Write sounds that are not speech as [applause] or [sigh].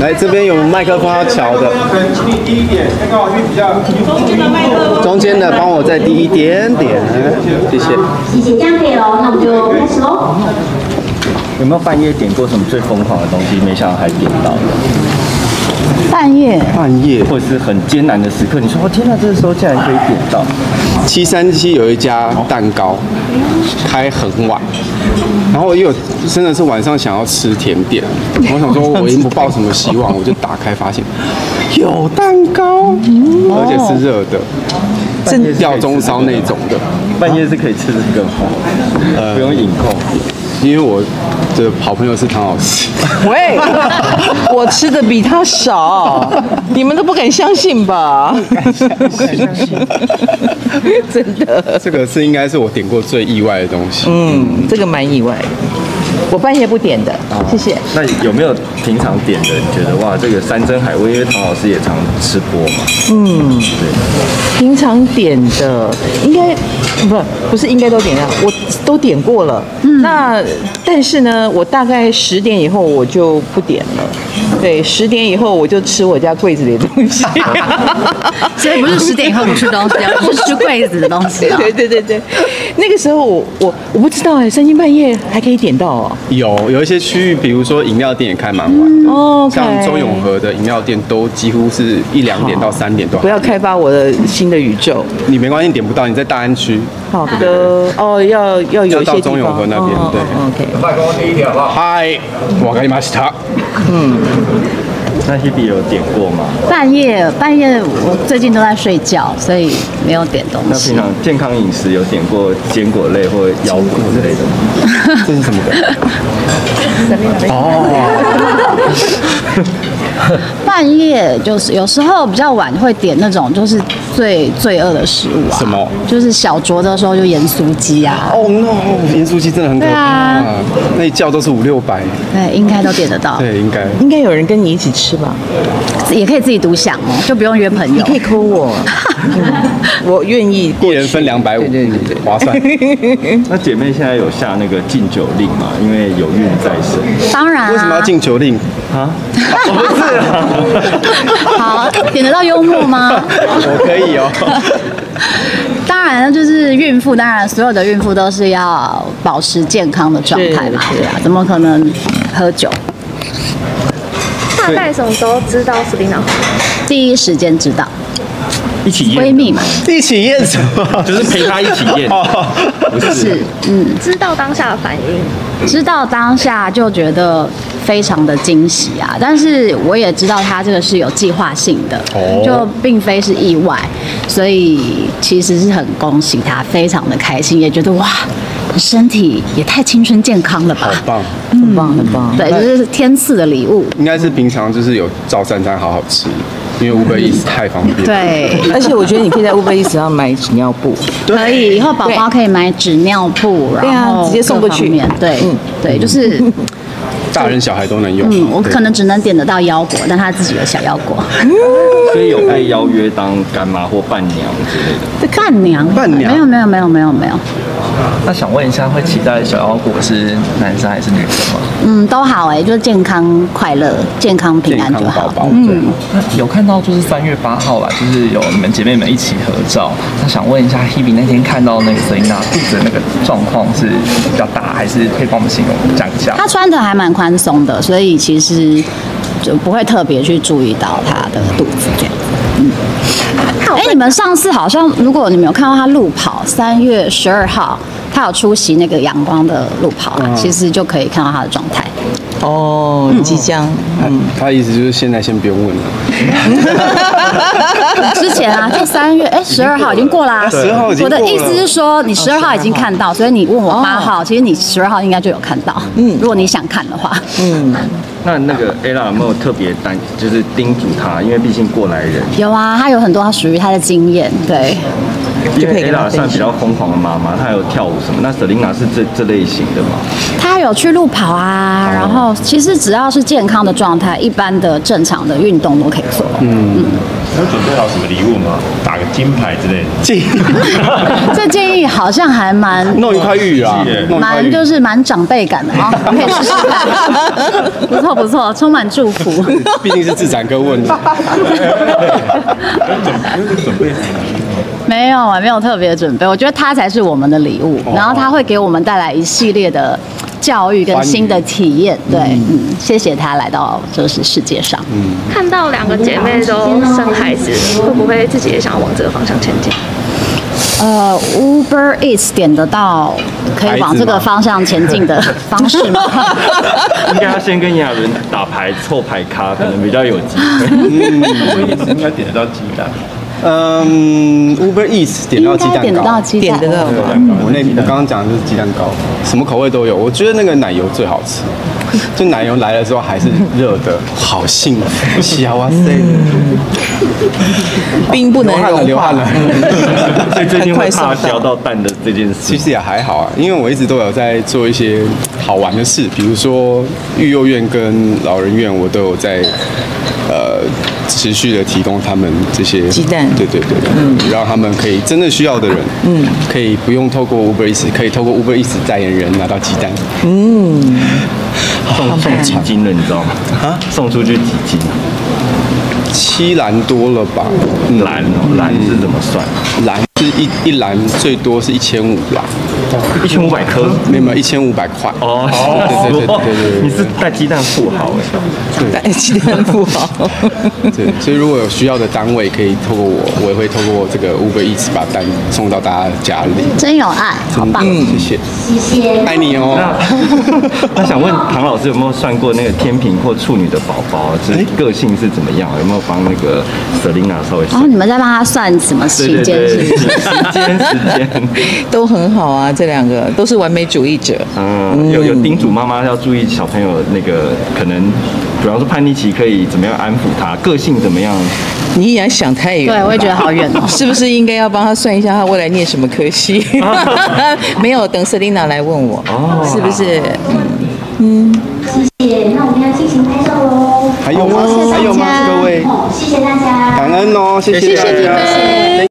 来这边有麦克风要调的，跟请你低一点，再刚好去比较。中间的帮我再低一点点，谢。谢。谢。谢，这样可以喽，那我们就开始喽。有没有半夜点过什么最疯狂的东西？没想到还点到了，半夜。半夜。或者是很艰难的时刻，你说哦天哪，这个时候竟然可以点到，七三七有一家蛋糕，开很晚，然后我有真的是晚上想要吃甜点，我想说我已经不抱什么希望，我就打开发现有蛋糕，而且是热的，真吊中烧那种的，半夜是可以吃的更好，呃，不用饮控。因为我的好朋友是唐老师，[laughs] 喂，我吃的比他少，你们都不敢相信吧？不敢相信，[laughs] 真的。这个是应该是我点过最意外的东西。嗯，这个蛮意外的。我半夜不点的，谢谢。那有没有平常点的？你觉得哇，这个山珍海味，因为唐老师也常吃播嘛。嗯，对。平常点的应该不不是应该都点了，我都点过了。嗯。那但是呢，我大概十点以后我就不点了。对，十点以后我就吃我家柜子里的东西。[laughs] 所以不是十点以后不吃东西，[laughs] 是吃柜子的东西。对对对对，那个时候我我我不知道哎，三更半夜还可以点到哦。有有一些区域，比如说饮料店也开蛮晚的，哦，像中永和的饮料店都几乎是一两点到三点都。不要开发我的新的宇宙。你没关系，点不到，你在大安区。好的，哦，要要有一些到中永和那边，对，OK。快跟我第一点好不好？嗨，我跟你马西塔。嗯。那 Hebe 有点过吗？半夜半夜，我最近都在睡觉，所以没有点东西。那平常健康饮食有点过坚果类或腰果之类的吗？[laughs] 这是什么梗？[laughs] 哦。[laughs] 半夜就是有时候比较晚会点那种就是最罪恶的食物啊。什么？就是小酌的时候就盐酥鸡啊。哦 no，盐酥鸡真的很可怕。那一叫都是五六百。对，应该都点得到。对，应该。应该有人跟你一起吃吧？也可以自己独享哦，就不用约朋友。你可以扣我，[laughs] 我愿意。一人分两百五，对对对，划算。[laughs] 那姐妹现在有下那个禁酒令吗？因为有孕在身。当然。为什么要禁酒令啊？不是。好，点得到幽默吗？我可以哦。[laughs] 当然，就是孕妇，当然所有的孕妇都是要保持健康的状态嘛，对啊，怎么可能喝酒？大概什么时候知道斯蒂娜？第一时间知道。一起验闺蜜嘛？一起验什么？就是陪她一起验。[laughs] 不是，嗯，知道当下的反应，知道当下就觉得非常的惊喜啊！但是我也知道他这个是有计划性的，就并非是意外，所以其实是很恭喜他，非常的开心，也觉得哇，身体也太青春健康了吧！好棒，很棒，很棒。对，就是天赐的礼物。应该是平常就是有照三餐好好吃。因为乌贝意思太方便，对，而且我觉得你可以在乌贝意思上买纸尿布，可以，以后宝宝可以买纸尿布，然后直接送过去，对，对，就是。[laughs] 大人小孩都能用。嗯，我可能只能点得到腰果，但他自己的小腰果。[laughs] 所以有被邀约当干妈或伴娘之类的。伴娘？伴娘？没有没有没有没有没有。那想问一下，会期待小腰果是男生还是女生吗？嗯，都好哎，就是健康快乐、健康平安就好。嗯，有看到就是三月八号啦，就是有你们姐妹们一起合照。那想问一下，Hebe 那天看到那个 Selina 肚子的那个状况是比较大，还是可以帮我们形容讲一下？她穿的还蛮宽松的，所以其实就不会特别去注意到她的肚子这样。嗯。[laughs] 哎，你们上次好像，如果你们有看到他路跑，三月十二号，他有出席那个阳光的路跑，其实就可以看到他的状态。哦，即将。嗯，他的意思就是现在先不用问了。[laughs] 之前啊，就三月，哎，十二号已经过啦。十二号已经。我的意思是说，你十二号已经看到，所以你问我八号，其实你十二号应该就有看到。嗯，如果你想看的话。嗯。那那个 ella 有没有特别担，就是叮嘱他，因为毕竟过来人。有啊，他有很多他属于他的经验，对。因为 ella 算比较疯狂的妈妈，她有跳舞什么。那 Selina 是这这类型的吗？她有去路跑啊，然后其实只要是健康的状态，一般的正常的运动都可以做。嗯。有准备好什么礼物吗？打个金牌之类的。建 [laughs] 议这建议好像还蛮弄一块玉啊，[laughs] 蛮就是蛮长辈感的啊，[laughs] 可以试试看。不错不错，充满祝福。毕竟是自展哥问的。准备没有啊，没有特别准备，我觉得他才是我们的礼物，然后他会给我们带来一系列的教育跟新的体验。对，嗯，谢谢他来到就是世界上。嗯看到两个姐妹都生孩子，会不会自己也想要往这个方向前进？呃，Uber Eats 点得到可以往这个方向前进的方式吗？应该要先跟亚伦打牌凑牌咖，可能比较有机会。应该点得到鸡蛋。嗯，Uber Eats 点到鸡蛋糕点得到鸡蛋点得。到我那我刚刚讲的就是鸡蛋糕，什么口味都有。我觉得那个奶油最好吃，[laughs] 就奶油来了之后还是热的，好幸福，小哇塞，冰不能流汗了，融化流汗了。所以最近怕送到嚼到蛋的这件事其。实也还好啊，因为我一直都有在做一些好玩的事，比如说育幼院跟老人院，我都有在呃持续的提供他们这些鸡蛋。对对对，嗯，让他们可以真正需要的人，嗯，可以不用透过 Uber Eats，可以透过 Uber Eats 代言人拿到鸡蛋，嗯。送送几斤了，你知道吗？啊，送出去几斤？七篮多了吧？嗯。篮哦，篮是怎么算？篮是一一篮最多是一千五啦，一千五百颗。没有没有一千五百块，哦，对对对对对对你是带鸡蛋富豪哎。带鸡蛋富豪。对，所以如果有需要的单位，可以透过我，我也会透过这个 Uber Eats 把蛋送到大家家里。真有爱，好棒！谢谢，谢谢。爱你哦。[laughs] 那想问唐老师有没有算过那个天平或处女的宝宝，就是个性是怎么样？有没有帮那个 Selina 稍微算？然后你们在帮他算什么对对期间？对，[laughs] 时是不是？间时间。都很好啊，这两个都是完美主义者。嗯，有有叮嘱妈妈要注意小朋友那个可能，主要是叛逆期可以怎么样安抚他，个性怎么样？你也想太远对我也觉得好远哦 [laughs] 是不是应该要帮他算一下他未来念什么科系？[laughs] 没有，等 Selina 来问我，哦是不是？嗯谢谢，那我们要进行拍照喽。还有吗？还有吗？各位，哦，谢谢大家。感恩哦，谢谢大家。